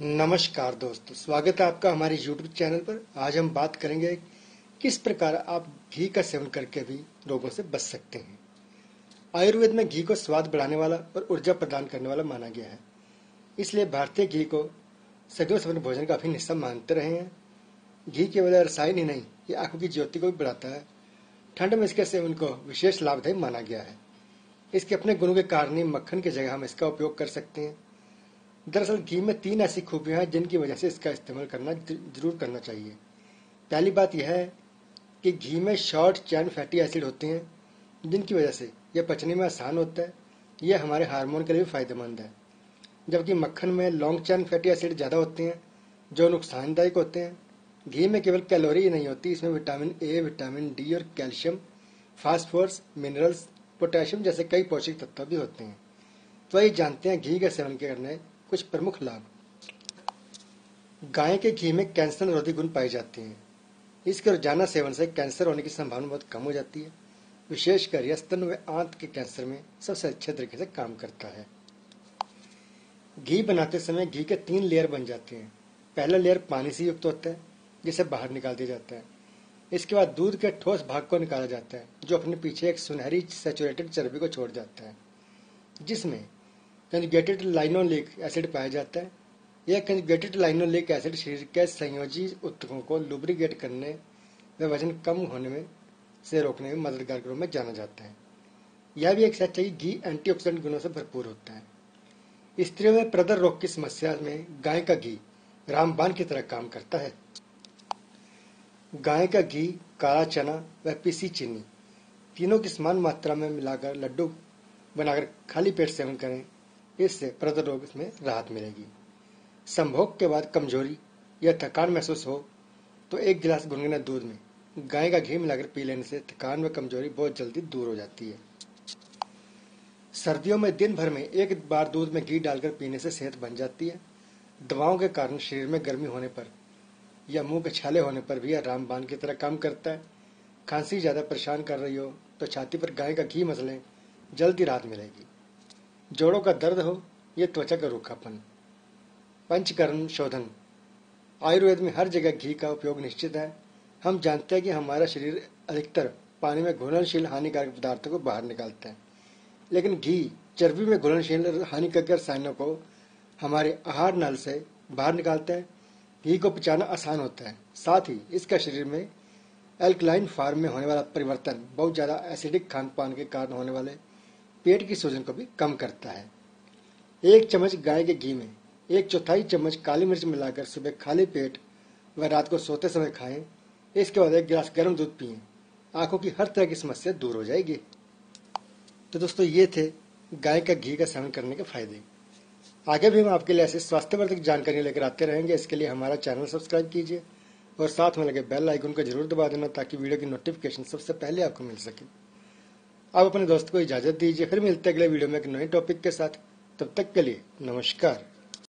नमस्कार दोस्तों, स्वागत है आपका हमारे YouTube चैनल पर। आज हम बात करेंगे किस प्रकार आप घी का सेवन करके भी रोगों से बच सकते हैं। आयुर्वेद में घी को स्वाद बढ़ाने वाला और ऊर्जा प्रदान करने वाला माना गया है। इसलिए भारतीय घी को सदियों से भोजन का अभिन्न हिस्सा मानते रहे हैं। घी केवल रसायन ही नहीं, ये आँखों की ज्योति को भी बढ़ाता है। ठंड में इसके सेवन को विशेष लाभदायी माना गया है। इसके अपने गुणों के कारण ही मक्खन की जगह हम इसका उपयोग कर सकते हैं। दरअसल घी में तीन ऐसी खूबियाँ हैं जिनकी वजह से इसका इस्तेमाल करना ज़रूर करना चाहिए। पहली बात यह है कि घी में शॉर्ट चैन फैटी एसिड होते हैं, जिनकी वजह से यह पचने में आसान होता है, यह हमारे हार्मोन के लिए भी फ़ायदेमंद है। जबकि मक्खन में लॉन्ग चैन फैटी एसिड ज़्यादा होते हैं, जो नुकसानदायक होते हैं। घी में केवल कैलोरी ही नहीं होती, इसमें विटामिन ए विटामिन डी और कैल्शियम फास्फोरस मिनरल्स पोटेशियम जैसे कई पौष्टिक तत्व भी होते हैं। तो ये जानते हैं घी का सेवन करने कुछ प्रमुख लाभ। गाय के घी में कैंसर निरोधी गुण पाए जाते हैं। इसके रोज़ाना सेवन से कैंसर होने की संभावना बहुत कम हो जाती है। विशेषकर यह स्तन व आंत के कैंसर में सबसे अच्छे तरीके से काम करता है। घी बनाते समय घी के तीन लेयर बन जाते हैं। पहला लेयर पानी से युक्त होता है, जिसे बाहर निकाल दिया जाता है। इसके बाद दूध के ठोस भाग को निकाला जाता है, जो अपने पीछे एक सुनहरी सेचुरेटेड चर्बी को छोड़ जाता है, जिसमें कंजुगेटेड लाइनोलिक एसिड पाया जाता है। यह कंजुगेटेड लाइनोलिक एसिड शरीर के संयोजी उत्तकों को लुब्रिकेट करने व वज़न कम होने में, से रोकने में मददगार के रूप में जाना जाता है। यह भी एक सच है कि घी एंटीऑक्सीडेंट गुणों से भरपूर होता है। स्त्रियों में प्रदर रोग की समस्या में गाय का घी रामबान की तरह काम करता है। गाय का घी, काला चना व पीसी चीनी तीनों की समान मात्रा में मिलाकर लड्डू बनाकर खाली पेट सेवन करें। इससे प्रदर रोग में राहत मिलेगी। संभोग के बाद कमज़ोरी या थकान महसूस हो तो एक गिलास गुनगुना दूध में गाय का घी मिलाकर पी लेने से थकान व कमज़ोरी बहुत जल्दी दूर हो जाती है। सर्दियों में दिन भर में एक बार दूध में घी डालकर पीने से सेहत बन जाती है। दवाओं के कारण शरीर में गर्मी होने पर या मुँह के छाले होने पर भी यह रामबान की तरह काम करता है। खांसी ज़्यादा परेशान कर रही हो तो छाती पर गाय का घी मसलें जल्दी राहत मिलेगी। जोड़ों का दर्द हो, या त्वचा का रूखापन। पंचकर्म शोधन। आयुर्वेद में हर जगह घी का उपयोग निश्चित है। हम जानते हैं कि हमारा शरीर अधिकतर पानी में घुलनशील हानिकारक पदार्थों को बाहर निकालता है। लेकिन घी चर्बी में घुलनशील हानिकारक रसायनों को हमारे आहार नल से बाहर निकालता है। घी को पचाना आसान होता है। साथ ही इसका शरीर में एल्कलाइन फार्म में होने वाला परिवर्तन बहुत ज़्यादा एसिडिक खान पान के कारण होने वाले पेट की सूजन को भी कम करता है। एक चम्मच गाय के घी में, एक चौथाई चम्मच काली मिर्च मिलाकर सुबह खाली पेट व रात को सोते समय खाएँ। इसके बाद एक गिलास गर्म दूध पिए। आँखों की हर तरह की समस्या दूर हो जाएगी। तो दोस्तों, ये थे गाय का घी का सेवन करने के फ़ायदे। आगे भी हम आपके लिए ऐसे स्वास्थ्यवर्धक जानकारी लेकर आते रहेंगे। इसके लिए हमारा चैनल सब्सक्राइब कीजिए और साथ में लगे बेल आइकन को ज़रूर दबा देना ताकि वीडियो की नोटिफिकेशन सबसे पहले आपको मिल सके। आप अपने दोस्त को इजाज़त दीजिए। फिर मिलते अगले वीडियो में एक नए टॉपिक के साथ। तब तक के लिए नमस्कार।